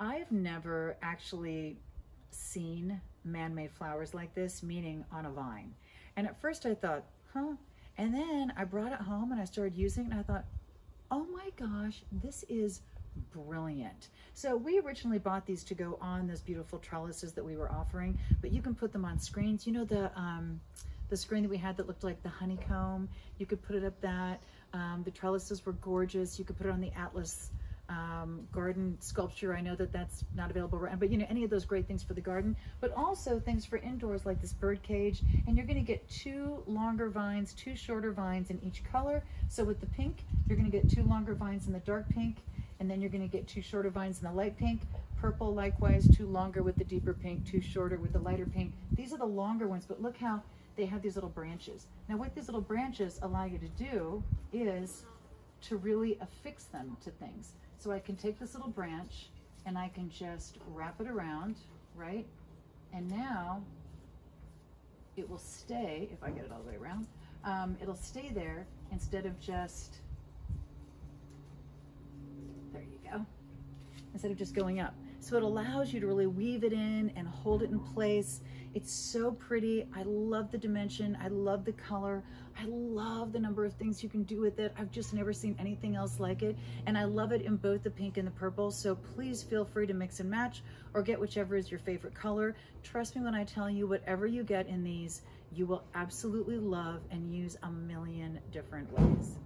I've never actually seen man-made flowers like this, meaning on a vine. And at first I thought, huh? And then I brought it home and I started using it and I thought, oh my gosh, this is brilliant. So we originally bought these to go on those beautiful trellises that we were offering, but you can put them on screens. You know the um, the screen that we had that looked like the honeycomb? You could put it up that. Um, the trellises were gorgeous. You could put it on the Atlas um, garden sculpture. I know that that's not available, right, but you know, any of those great things for the garden, but also things for indoors like this bird cage. And you're gonna get two longer vines, two shorter vines in each color. So with the pink, you're gonna get two longer vines in the dark pink, and then you're gonna get two shorter vines in the light pink. Purple, likewise, two longer with the deeper pink, two shorter with the lighter pink. These are the longer ones, but look how they have these little branches. Now what these little branches allow you to do is to really affix them to things. So I can take this little branch and I can just wrap it around, right? And now it will stay, if I get it all the way around, um, it'll stay there instead of just, there you go, instead of just going up. So it allows you to really weave it in and hold it in place. It's so pretty. I love the dimension. I love the color. I love the number of things you can do with it. I've just never seen anything else like it. And I love it in both the pink and the purple. So please feel free to mix and match or get whichever is your favorite color. Trust me when I tell you, whatever you get in these, you will absolutely love and use a million different ways.